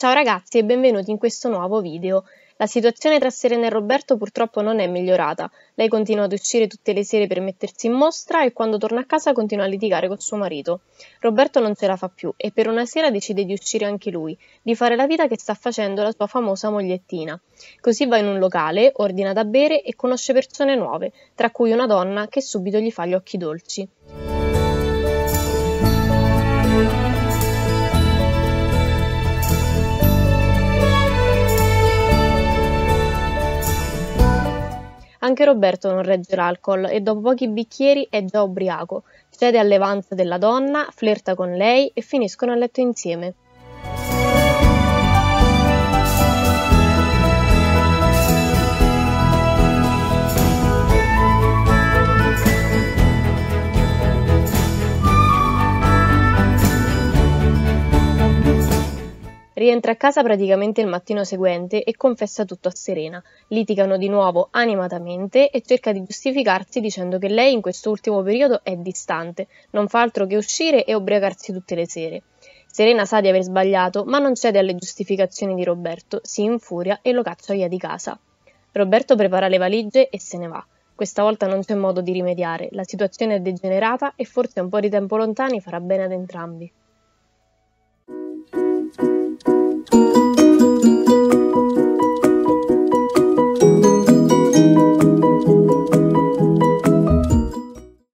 Ciao ragazzi e benvenuti in questo nuovo video. La situazione tra Serena e Roberto purtroppo non è migliorata. Lei continua ad uscire tutte le sere per mettersi in mostra e quando torna a casa continua a litigare col suo marito. Roberto non ce la fa più e per una sera decide di uscire anche lui, di fare la vita che sta facendo la sua famosa mogliettina. Così va in un locale, ordina da bere e conosce persone nuove, tra cui una donna che subito gli fa gli occhi dolci. Anche Roberto non regge l'alcol e dopo pochi bicchieri è già ubriaco, cede alle vanze della donna, flirta con lei e finiscono a letto insieme. Rientra a casa praticamente il mattino seguente e confessa tutto a Serena. Litigano di nuovo animatamente e cerca di giustificarsi dicendo che lei in questo ultimo periodo è distante, non fa altro che uscire e ubriacarsi tutte le sere. Serena sa di aver sbagliato, ma non cede alle giustificazioni di Roberto, si infuria e lo caccia via di casa. Roberto prepara le valigie e se ne va. Questa volta non c'è modo di rimediare, la situazione è degenerata e forse un po' di tempo lontani farà bene ad entrambi.